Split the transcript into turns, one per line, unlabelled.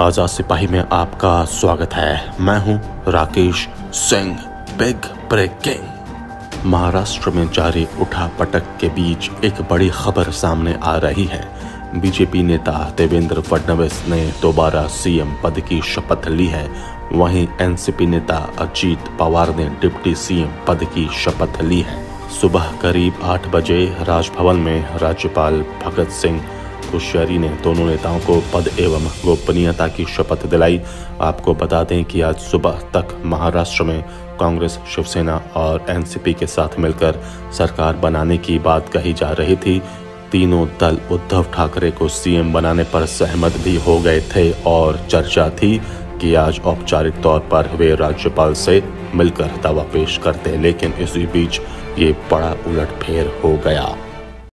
आज़ाद सिपाही में आपका स्वागत है। मैं हूँ राकेश सिंह, बिग ब्रेकिंग। महाराष्ट्र में जारी उठा पटक के बीच एक बड़ी खबर सामने आ रही है। बीजेपी नेता देवेंद्र फडणवीस ने दोबारा सीएम पद की शपथ ली है। वहीं एनसीपी नेता अजीत पवार ने डिप्टी सीएम पद की शपथ ली है। सुबह करीब आठ बजे राजभवन में राज्यपाल भगत सिंह कोश्यारी ने दोनों नेताओं को पद एवं गोपनीयता की शपथ दिलाई। आपको बता दें कि आज सुबह तक महाराष्ट्र में कांग्रेस, शिवसेना और एनसीपी के साथ मिलकर सरकार बनाने की बात कही जा रही थी। तीनों दल उद्धव ठाकरे को सीएम बनाने पर सहमत भी हो गए थे और चर्चा थी कि आज औपचारिक तौर पर वे राज्यपाल से मिलकर दावा पेश करते लेकिन इसी बीच ये बड़ा उलटफेर हो गया।